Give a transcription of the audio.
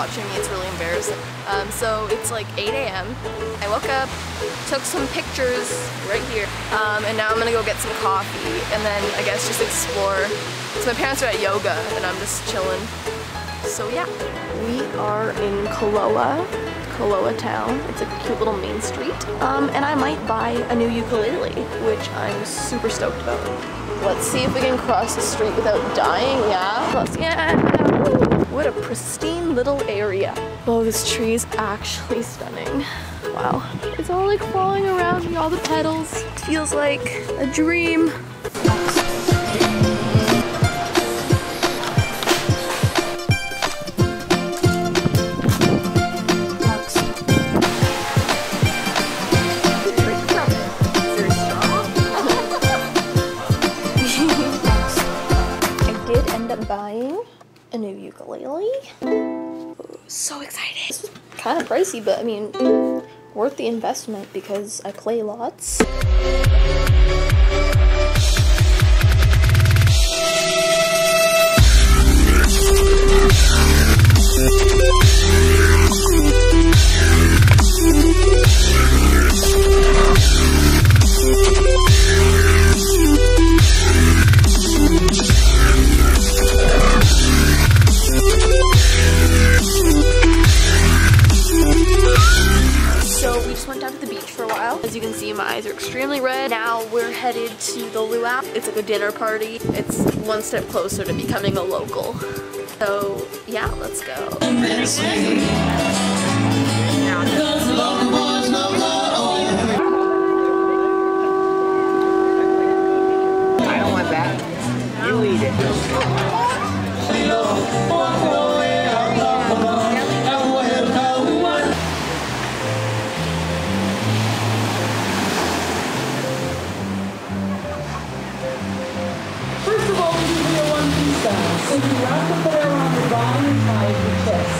watching me. It's really embarrassing. Um, so it's like 8 a.m. I woke up, took some pictures right here, um, and now I'm gonna go get some coffee and then I guess just explore. So my parents are at yoga and I'm just chilling. So yeah. We are in Koloa, Koloa town. It's a cute little main street. Um, and I might buy a new ukulele, which I'm super stoked about. Let's see if we can cross the street without dying, yeah? Let's, yeah. What a pristine little area. Oh, this tree is actually stunning. Wow. It's all like falling around me, all the petals. Feels like a dream. Buying a new ukulele. So excited. This was kind of pricey, but I mean, worth the investment because I play lots. The beach for a while. As you can see, my eyes are extremely red. Now we're headed to the luau. It's like a dinner party. It's one step closer to becoming a local. So yeah, let's go. I don't want that. You eat it. So you wrap the around the bottom and tie your chest.